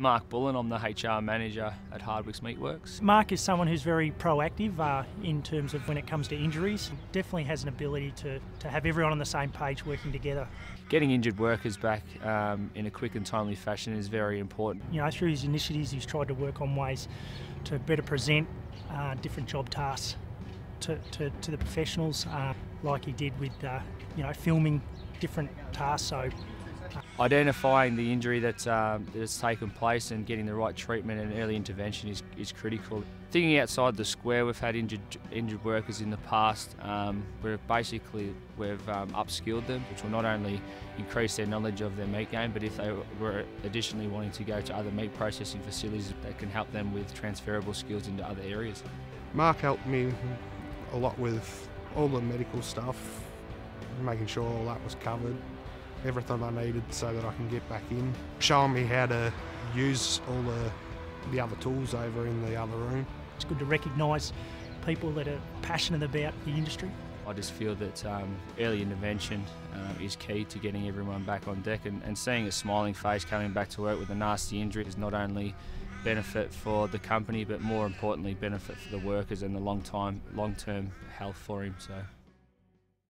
Mark Bullen, I'm the HR manager at Hardwicks Meatworks. Mark is someone who's very proactive uh, in terms of when it comes to injuries. Definitely has an ability to, to have everyone on the same page working together. Getting injured workers back um, in a quick and timely fashion is very important. You know, through his initiatives, he's tried to work on ways to better present uh, different job tasks to, to, to the professionals, uh, like he did with, uh, you know, filming different tasks. So Identifying the injury um, that's taken place and getting the right treatment and early intervention is, is critical. Thinking outside the square, we've had injured, injured workers in the past um, where basically we've um, upskilled them, which will not only increase their knowledge of their meat game, but if they were additionally wanting to go to other meat processing facilities, that can help them with transferable skills into other areas. Mark helped me a lot with all the medical stuff, making sure all that was covered everything I needed so that I can get back in. Showing me how to use all the, the other tools over in the other room. It's good to recognise people that are passionate about the industry. I just feel that um, early intervention uh, is key to getting everyone back on deck and, and seeing a smiling face coming back to work with a nasty injury is not only benefit for the company but more importantly benefit for the workers and the long time long term health for him so